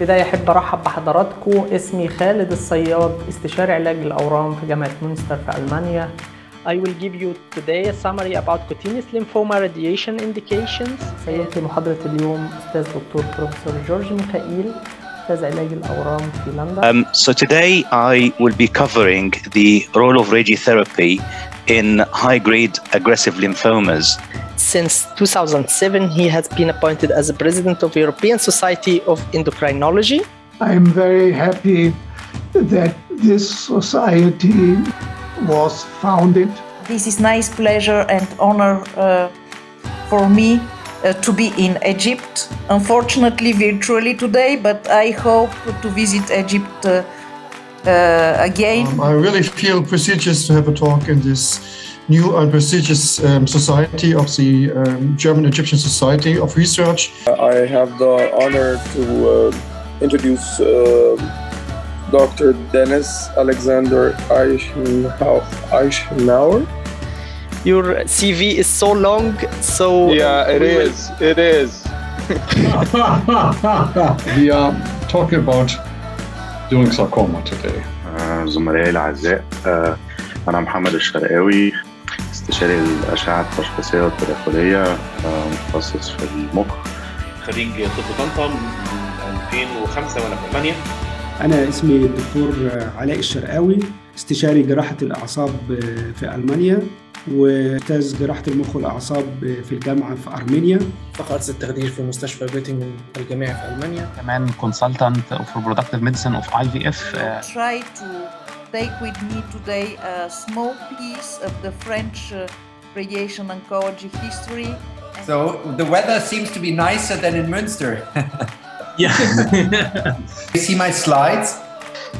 البداية أحب أرحب بحضراتكم. اسمي خالد الصياد استشاري علاج الأورام في جامعة مونستر في ألمانيا. I will give you today a summary about cutaneous lymphoma radiation indications. سيأتي محاضرة اليوم أستاذ دكتور بروفيسور جورج ميخائيل أستاذ علاج الأورام في لندن. Um, so today I will be covering the role of radiotherapy in high-grade aggressive lymphomas. Since 2007 he has been appointed as the president of European Society of Endocrinology I'm very happy that this society was founded. This is nice pleasure and honor uh, for me uh, to be in Egypt. Unfortunately, virtually today, but I hope to visit Egypt uh, uh, again. Um, I really feel prestigious to have a talk in this new and prestigious um, society of the um, German Egyptian Society of Research. I have the honor to uh, introduce uh, Dr. Dennis Alexander Eichenhau- Eichenauer. Your CV is so long so Yeah, it we will- is. It is. We are talking about doing sarcoma today. آه، زملائي الأعزاء آه، أنا محمد الشرقاوي استشاري الأشعة التشخيصية والتداخلية آه، متخصص في المخ. خريج طب طنطا من 2005 وأنا في ألمانيا. أنا اسمي الدكتور علاء الشرقاوي. استشاري جراحة الأعصاب آه، في ألمانيا وأستاذ جراحة المخ والأعصاب آه، في الجامعة في أرمينيا. فقرت التخدير في مستشفى بيتنجن الجامعي في ألمانيا. كمان كونسلتنت في برودكتيف ميديسن اوف اي في اف تراي تو تيك ويذ مي توداي ا سمول بيس اوف ذا فرنش radiation oncology history. So the weather seems to be nicer than in Münster. Yeah. You see my slides?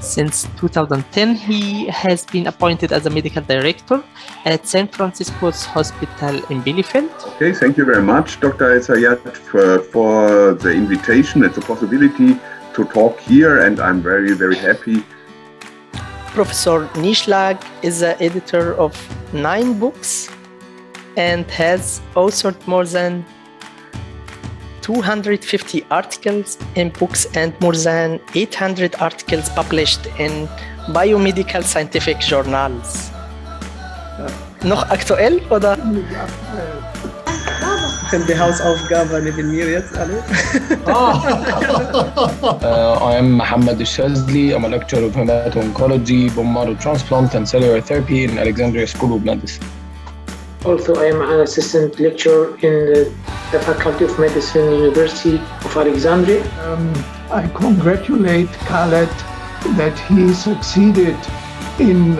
Since 2010, he has been appointed as a medical director at St. Francisco's Hospital in Bielefeld. Okay, thank you very much, Dr. El Sayed, for, for the invitation. It's a possibility to talk here, and I'm very, very happy. Professor Nieschlag is the editor of nine books and has authored more than 250 articles in books and more than 800 articles published in biomedical scientific journals. Noch aktuell oder? in die Hausaufgabe neben mir jetzt alle. uh, I am Mohammed Shazli. I'm a lecturer of hemato-oncology, bone marrow transplant and cellular therapy in Alexandria School of Medicine. Also, I am an assistant lecturer in the Faculty of Medicine, University of Alexandria. Um, I congratulate Khaled that he succeeded in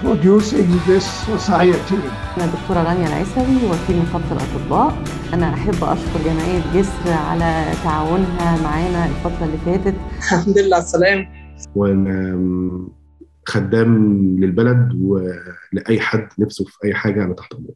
producing this society. أنا دكتورة رانيا العيسوي وكيل نقابة الأطباء أنا أحب أشكر جمعية جسر على تعاونها معانا الفترة اللي فاتت الحمد لله على السلامة وأنا خدام للبلد ولأي حد نفسه في أي حاجة أنا تحت امره